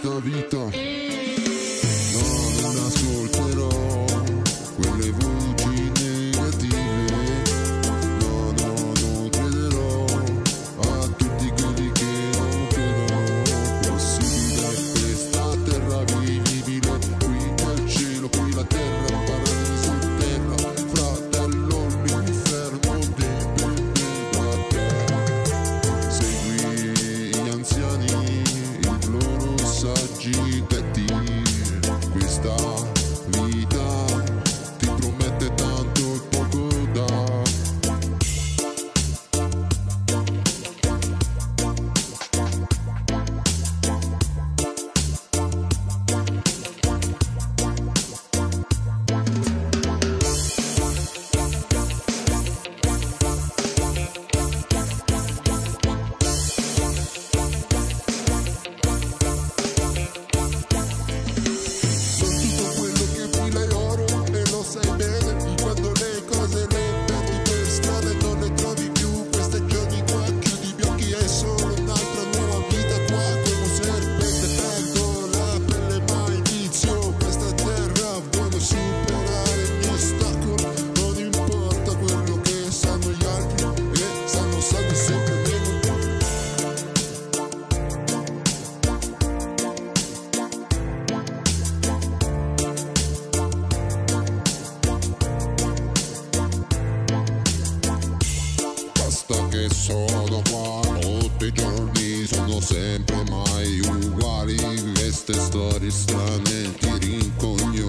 questa vita. No, non ascolterò quelle voci. i giorni sono sempre mai uguali, queste storie strane ti rincogliono.